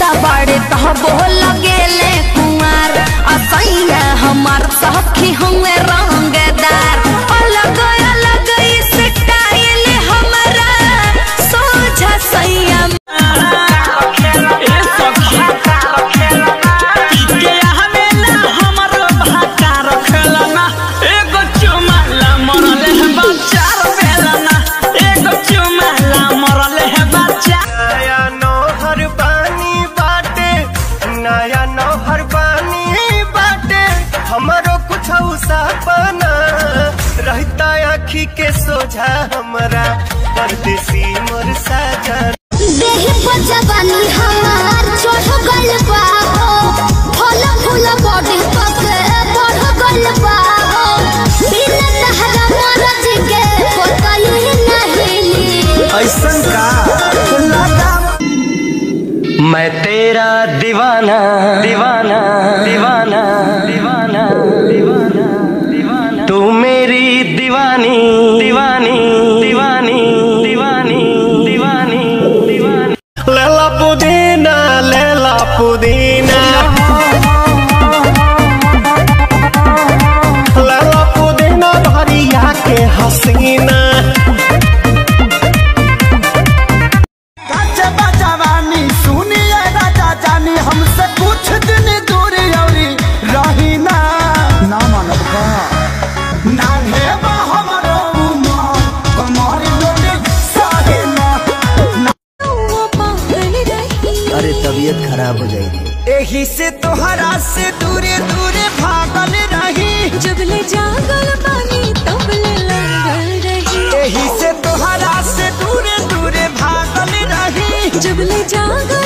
बड़े तहबो लगेले कुंवर। असैया हमार सखी हमरा परदेसी मोर साजन। देह पर जवानी हमार चढ़ गल बा हो। फल फूल बॉडी पके बढ़ गल बा हो। बिना तहरा मरज के कोतई नहीं ऐसन का? मैं तेरा दीवाना दीवाना दीवाना। पुदीना लैला पुदीना। लैला पुदीना भरिया के हसीना। हमसे कुछ खराब हो जाएगी। एही से तोहरा से दूरे दूरे भागल रही। जबले जागल पानी तबले लगल रही। एही से तोहरा से दूरे दूरे भागल रही। जबले जागल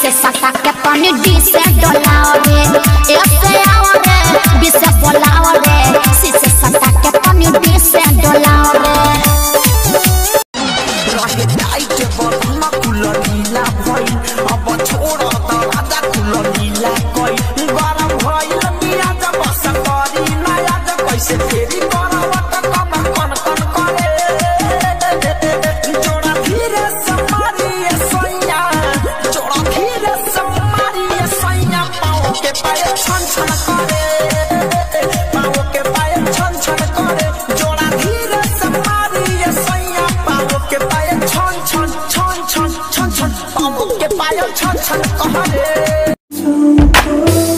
सिसे सटा के पानी डी से डोलाओ रे एक से आओ रे बी से बोलाओ रे सी से सटा के पानी डी से डोलाओ रे टाइट बटन कुलर नीला भइल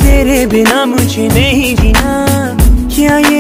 तेरे बिना मुझे नहीं जीना क्या ये